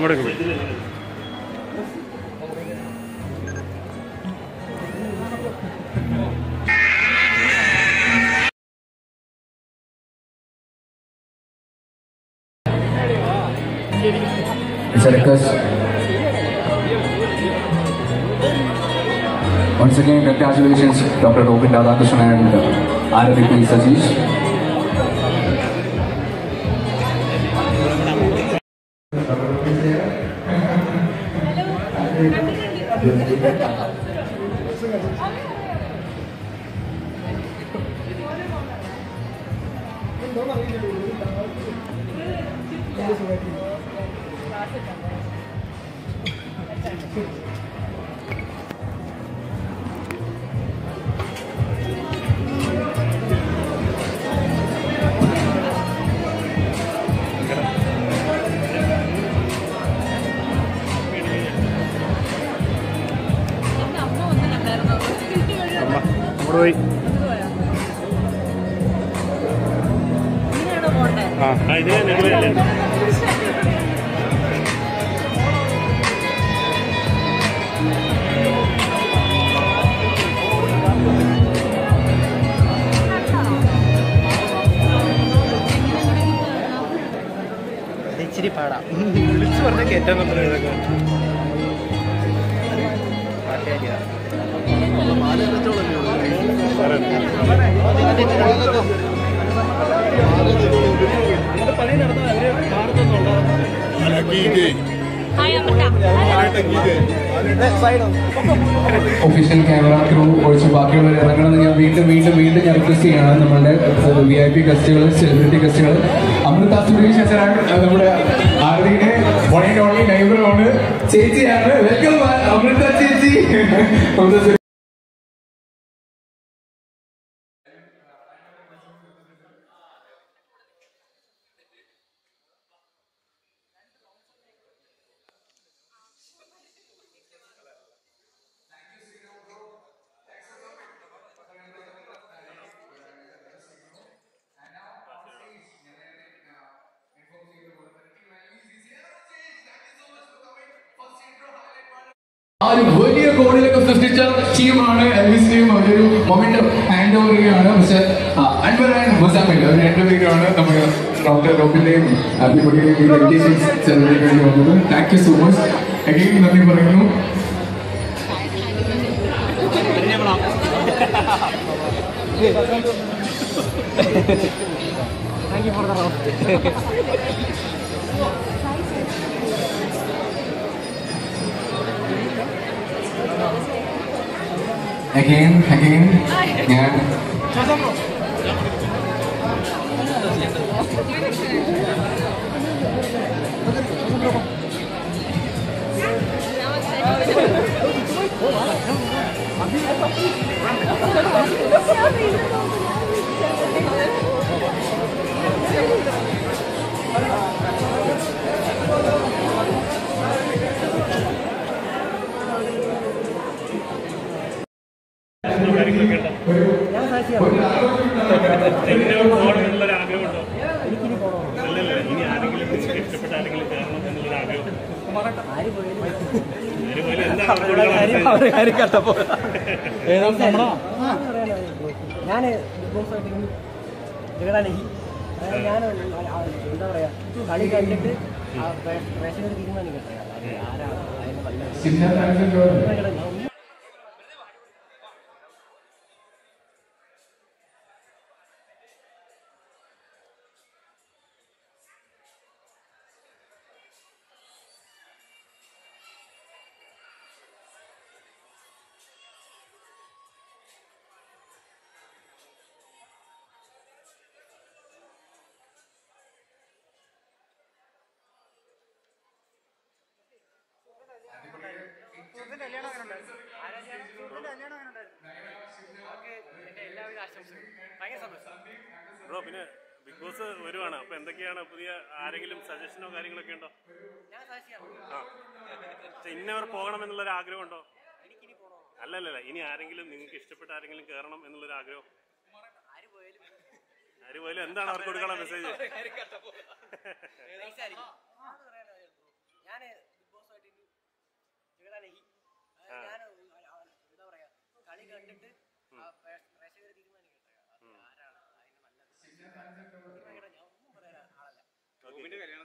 ನೋಡಕ್ಕೆ circus. Once again, congratulations, Dr. Rohit Dada Radhakrishnan and Aravipi Sajish. 너만 이렇게 모르겠다. 그래서 왜 나왔을 때. പോയി. ആ. ഇതിനെ നിങ്ങളല്ലേ ഇച്ചിരി പാടാം. വിളിച്ചു പറഞ്ഞ കയറ്റാൻ ഇതൊക്കെ. പണി ഒഫീഷ്യൽ ക്യാമറ ക്രൂ ഒഴിച്ച് ബാക്കിയുള്ളവർ ഇറങ്ങണമെന്ന് ഞാൻ വീണ്ടും വീണ്ടും വീണ്ടും ഞാൻ റിക്വസ്റ്റ് ചെയ്യണം നമ്മുടെ വി ഐ പി ഗസ്റ്റുകൾ സെലിബ്രിറ്റി ഗസ്റ്റുകൾ അമൃത സുരേഷ് നമ്മുടെ ആരതിയുടെ വൺ ആൻഡ് ഓൺലി നൈബറാണ് ചേച്ചിയാണ്. വെൽക്കം അമൃത ചേച്ചി അമൃത സുരേഷ് ആ ഒരു വലിയ ഗോളിലൊക്കെ സൃഷ്ടിച്ച ടീമാണ് എൽവിസ് ടീം അവരൊരു മൊമെന്റ് ഹാൻഡ് ഓവർ ചെയ്യുകയാണ്. പക്ഷെ അൻവർ ആൻഡ് മുസാമിൽ അവർ രണ്ടുപേരുമാണ് നമ്മുടെ ഡോക്ടർ റോബിന്റെയും ഡെഡിക്കേഷൻസ് സെലിബ്രേറ്റ് വേണ്ടി വന്നത്. Thank you so much again നന്ദി പറയുന്നു. അഗെയിൻ അഗെയിൻ ഞാൻ കാര്യങ്ങളൊക്കെ ഉണ്ടോ പോകണമെന്നുള്ള ഒരു ആഗ്രഹമുണ്ടോ അല്ലല്ല ഇനി ആരെങ്കിലും ഇഷ്ടപ്പെട്ട ആരെങ്കിലും കയറണം എന്നുള്ളൊരു ആഗ്രഹം message? ഞാൻ എന്താ പറയാ കളി കണ്ടിട്ട് പ്രേക്ഷകർ തീരുമാനിക്കട്ടെ ആരാണ് അതിന് ബ്രോ പിന്നെ ബിഗ് ബോസ് വരുവാണ്. അപ്പൊ എന്തൊക്കെയാണ് പുതിയ ആരെങ്കിലും സജഷനോ കാര്യങ്ങളൊക്കെ ഉണ്ടോ? ആ. ഇന്നവർ പോകണം എന്നുള്ളൊരു ആഗ്രഹം ഉണ്ടോ അല്ലല്ലല്ല ഇനി ആരെങ്കിലും നിങ്ങൾക്ക് ഇഷ്ടപ്പെട്ട ആരെങ്കിലും കയറണം എന്നുള്ളൊരു ആഗ്രഹം? ആര് പോയാലും. എന്താണ് അവർക്ക് കൊടുക്കാനുള്ള മെസ്സേജ്? ഞാൻ ബിഗ് ബോസ് ആയിട്ട് ഞാൻ എന്താ പറയാ? കളി കണ്ടിട്ട് Muy